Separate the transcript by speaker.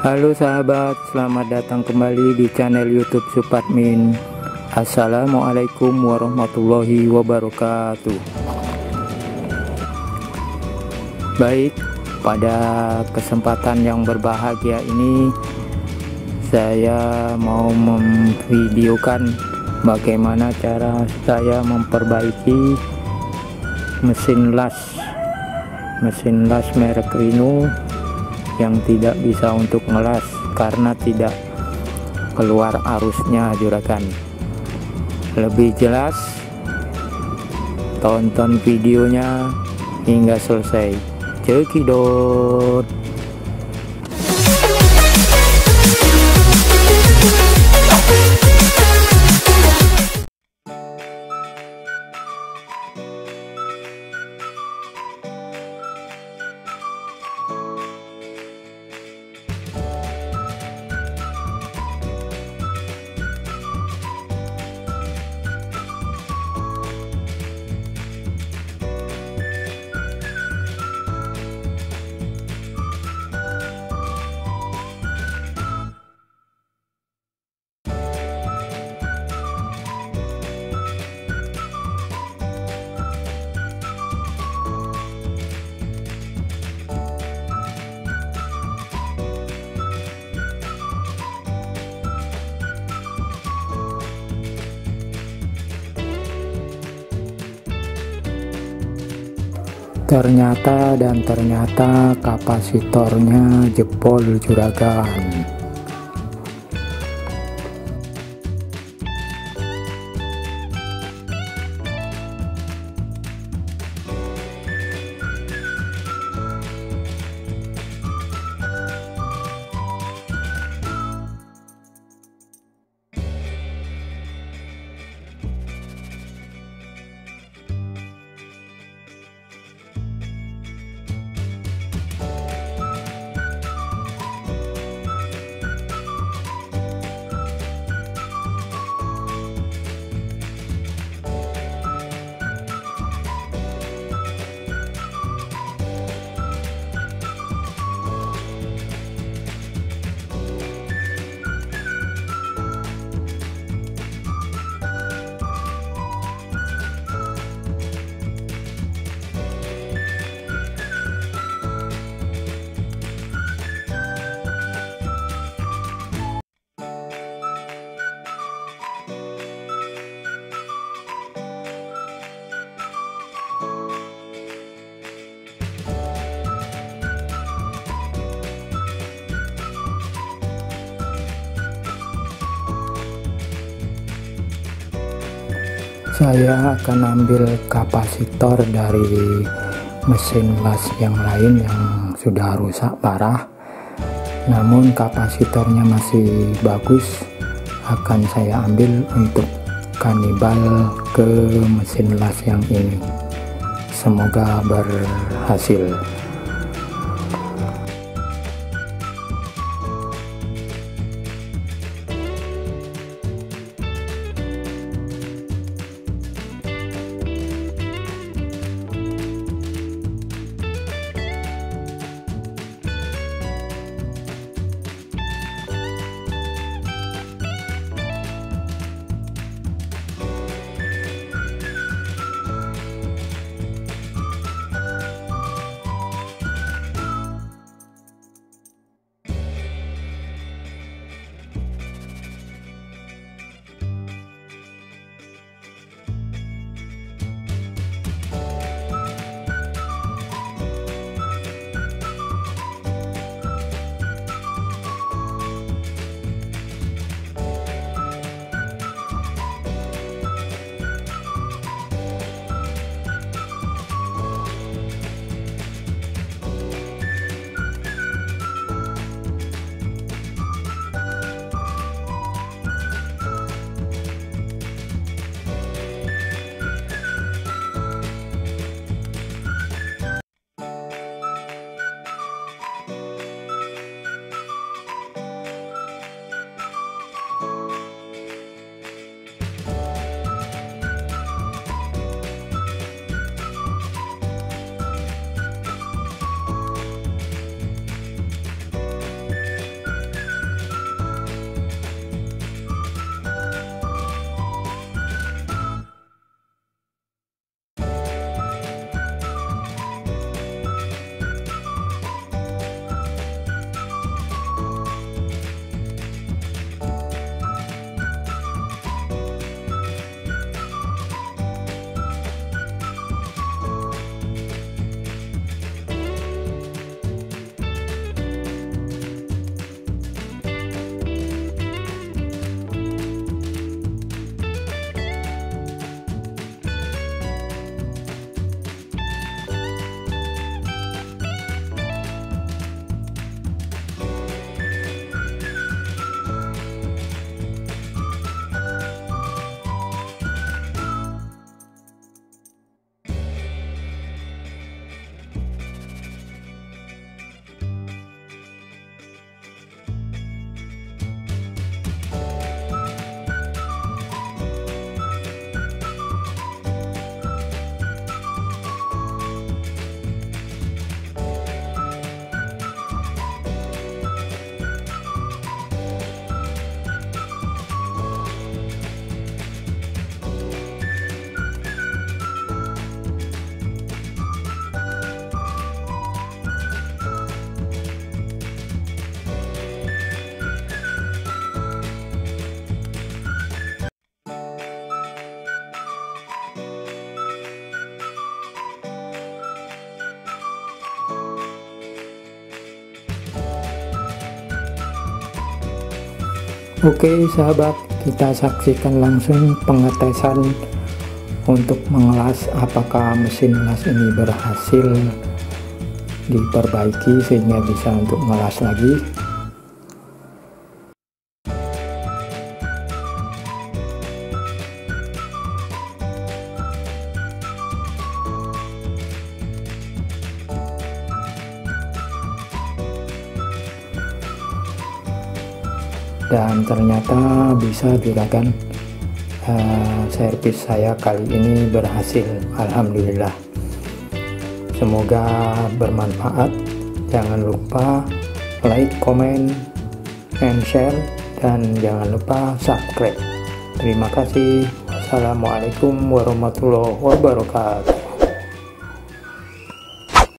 Speaker 1: Halo sahabat, selamat datang kembali di channel YouTube Supatmin. Assalamualaikum warahmatullahi wabarakatuh. Baik, pada kesempatan yang berbahagia ini saya mau memvideokan bagaimana cara saya memperbaiki mesin las mesin las merek Rino yang tidak bisa untuk ngelas karena tidak keluar arusnya juragan. Lebih jelas tonton videonya hingga selesai. Cekidot ternyata dan ternyata kapasitornya jebol juragan saya akan ambil kapasitor dari mesin las yang lain yang sudah rusak parah. Namun kapasitornya masih bagus akan saya ambil untuk kanibal ke mesin las yang ini. Semoga berhasil Oke sahabat, kita saksikan langsung pengetesan untuk mengelas apakah mesin las ini berhasil diperbaiki sehingga bisa untuk mengelas lagi. Dan ternyata bisa juragan uh, servis saya kali ini berhasil. Alhamdulillah. Semoga bermanfaat. Jangan lupa like comment and share. Dan jangan lupa subscribe. Terima kasih. Assalamualaikum warahmatullahi wabarakatuh